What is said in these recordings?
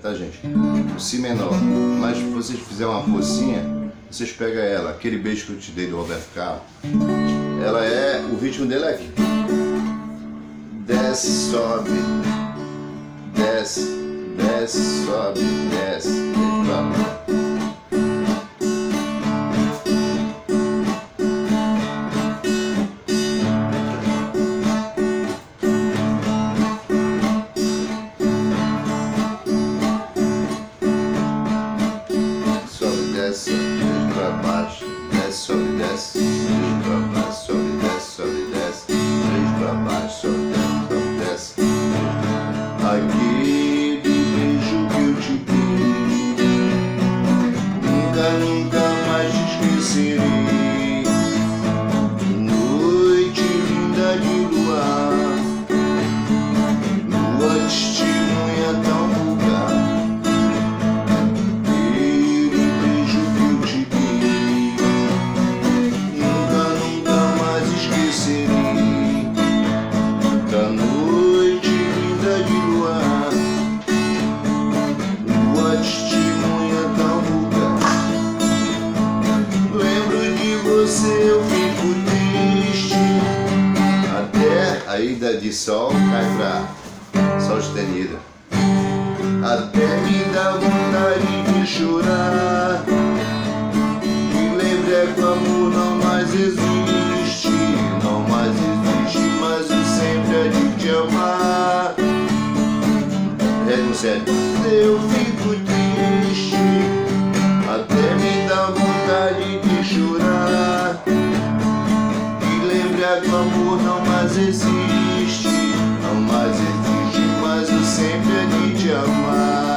tá gente? O Si menor. Mas se vocês fizerem uma forcinha, vocês pegam ela, aquele beijo que eu te dei do Roberto Carlos, ela é, o ritmo dele é aqui. Desce, sobe, desce, desce, sobe, desce, sobe, pra eu fico triste. Até a ida de sol cai pra sol estendida até me dá vontade de chorar. Me lembra que o amor não mais existe Não mais existe, mas eu sempre há de te amar. É, não sério Eu fico triste. Até me dá vontade de amor não mais existe Não mais existe, mas eu sempre há de amar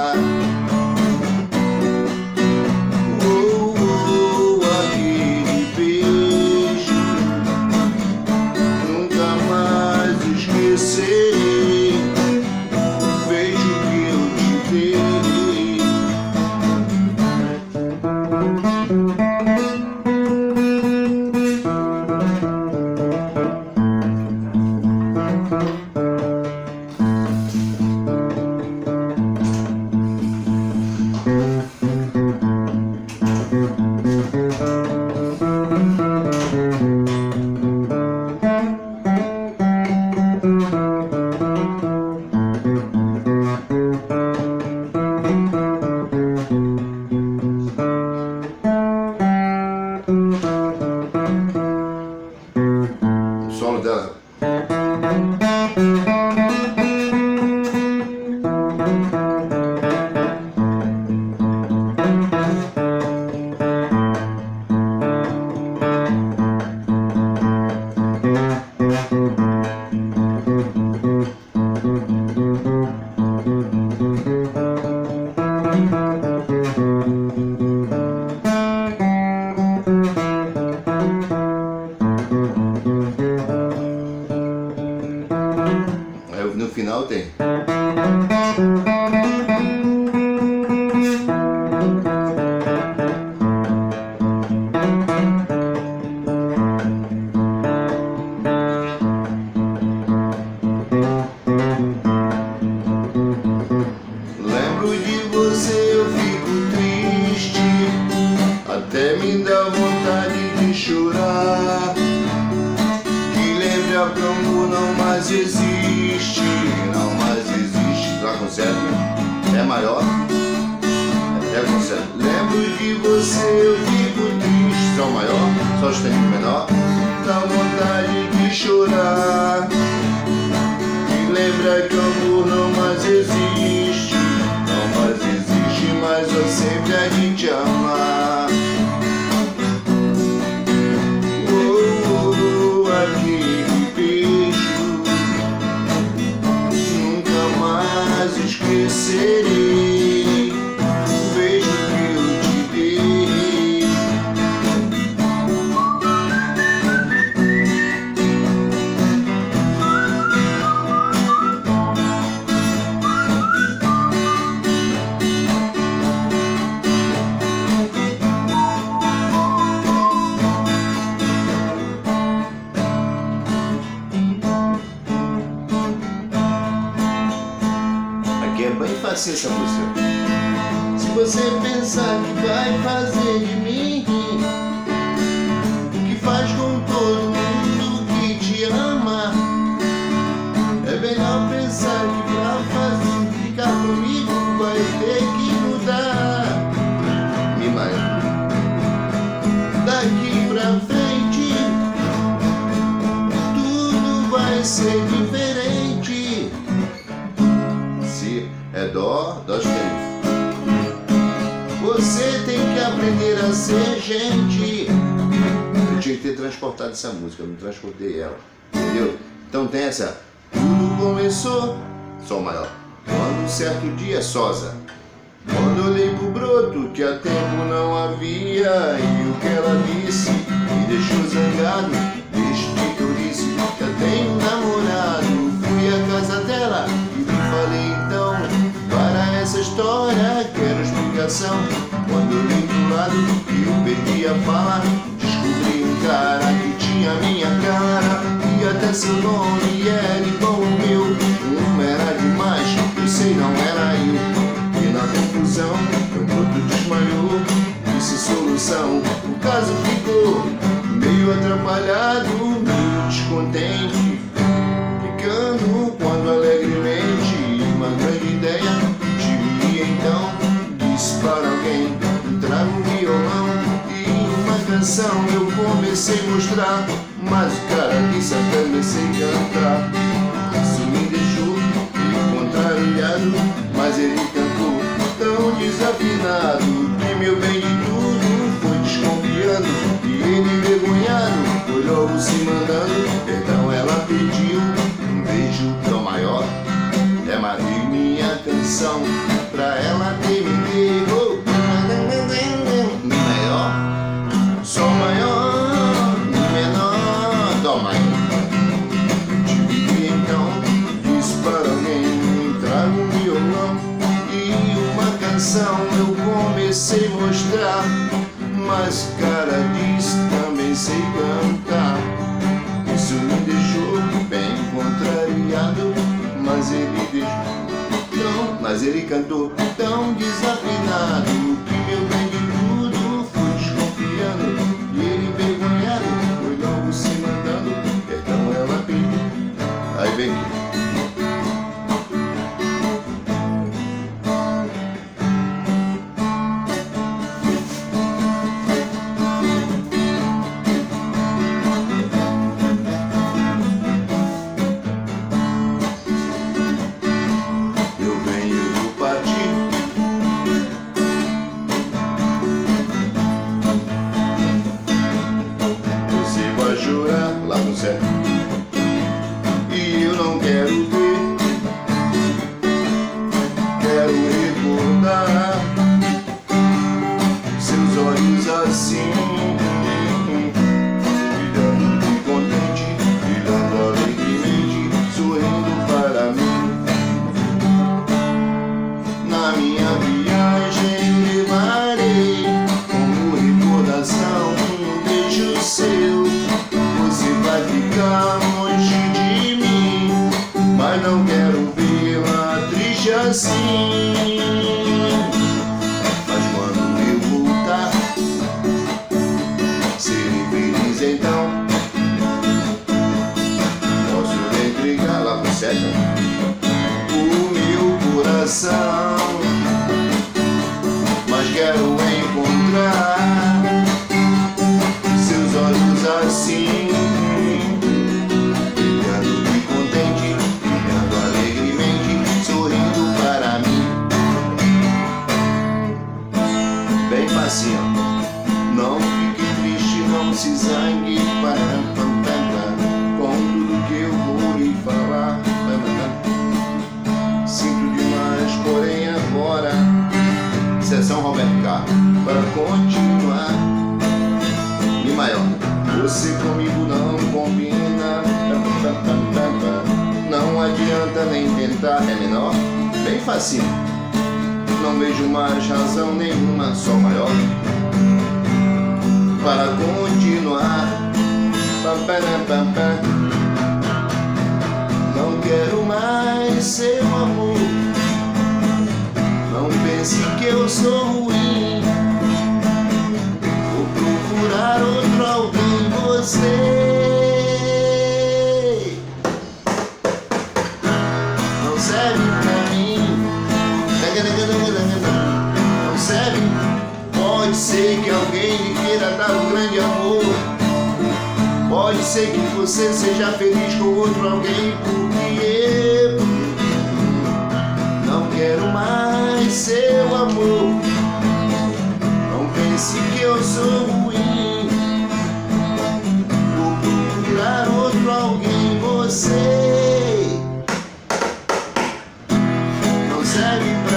Consegue. Lembro de você, eu fico triste. Sol maior, sol sustenido menor. Dá vontade de chorar. Ser diferente. Se é dó, dó tem. Você tem que aprender a ser gente. Eu tinha que ter transportado essa música, eu não transportei ela. Entendeu? Então tem essa. Tudo começou, Sol maior. Quando um certo dia, Sosa. Quando olhei pro broto que há tempo não havia E o que ela disse me deixou zangado eu tenho um namorado Fui à casa dela e lhe falei então Para essa história quero explicação. Quando olhei pro lado e eu perdi a fala Descobri um cara que tinha minha cara E até seu nome era igual ao meu. Um era demais, eu sei não era eu. E na confusão, meu broto desmaiou Disse solução, o caso ficou Atrapalhado, descontente Ficando quando alegremente Uma grande ideia tive então Disse para alguém, traga um violão E uma canção. Eu comecei a mostrar Mas o cara disse até comecei a cantar Isso me deixou meio contrariado Mas ele cantou tão desafinado Que meu bem de tudo canção Pra ela ter me pego Mi maior Sol maior Mi menor Dó maior que então disse para alguém Traga um violão e uma canção. Eu comecei a mostrar Mas o cara disse também sei cantar. Isso me deixou bem contrariado Mas ele ele cantou tão desafinado assim. Não vejo mais razão nenhuma, só maior para continuar. Não quero mais seu amor. Não pense que eu sou você seja feliz com outro alguém porque eu não quero mais seu amor. Não pense que eu sou ruim vou procurar outro alguém você não serve. Pra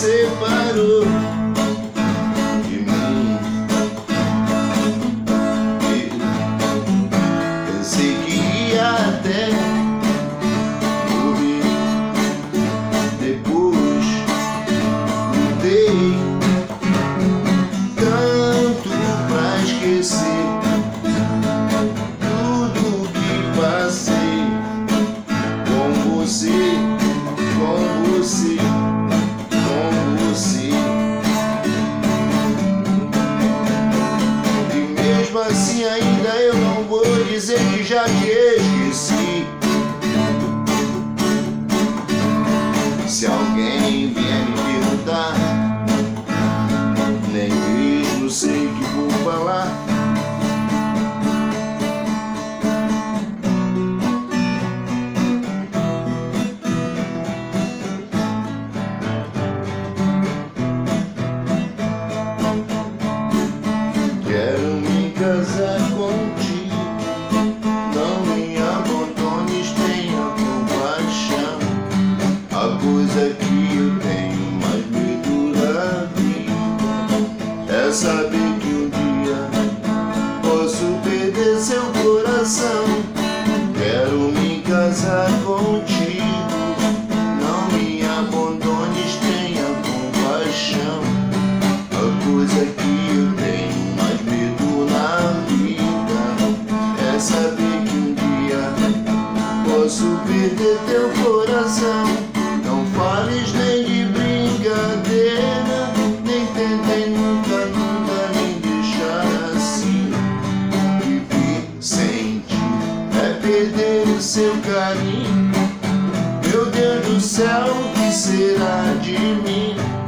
separou já te esqueci. that you perder o seu carinho. Meu Deus do céu, o que será de mim?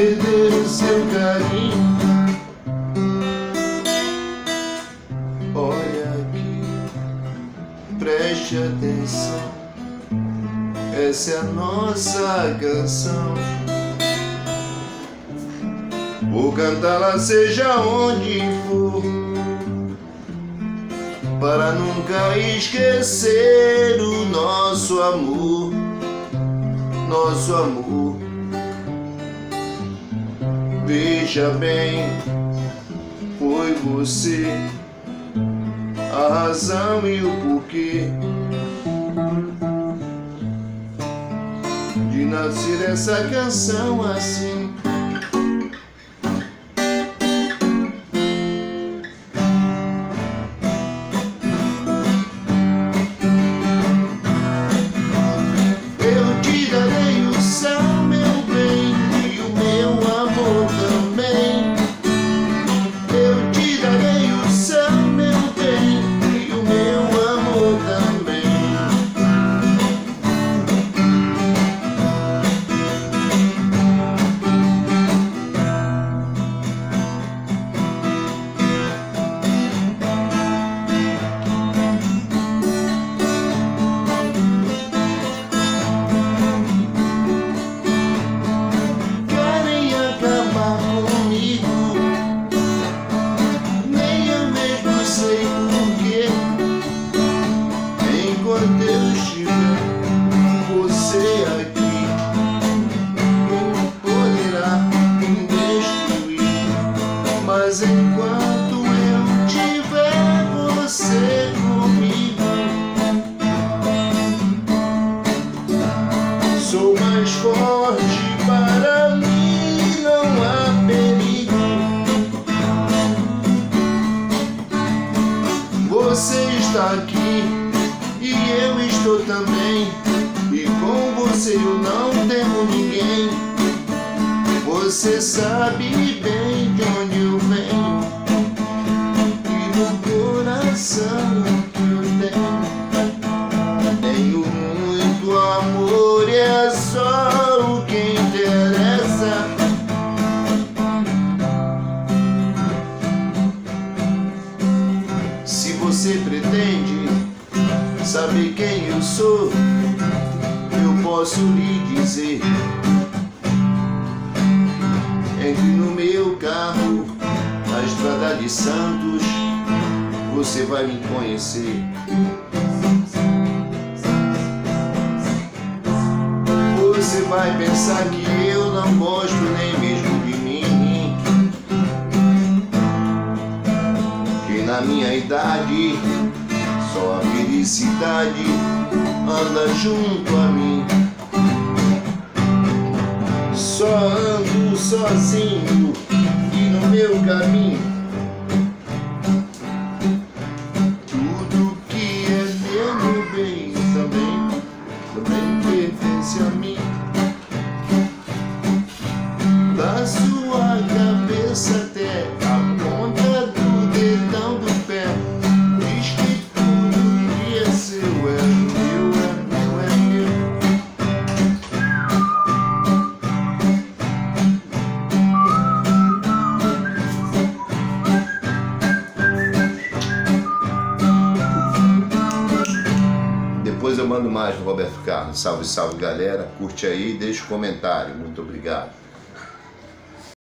perder o seu carinho. Olha aqui, preste atenção. Essa é a nossa canção. Vou cantá-la seja onde for, para nunca esquecer o nosso amor, nosso amor. Veja bem, foi você a razão e o porquê de nascer essa canção assim. Posso lhe dizer. Entre no meu carro, na estrada de Santos, você vai me conhecer. Você vai pensar que eu não gosto nem mesmo de mim. Que na minha idade só a felicidade anda junto a mim. Só ando sozinho e no meu caminho. Salve, salve galera. Curte aí e deixa o comentário. Muito obrigado.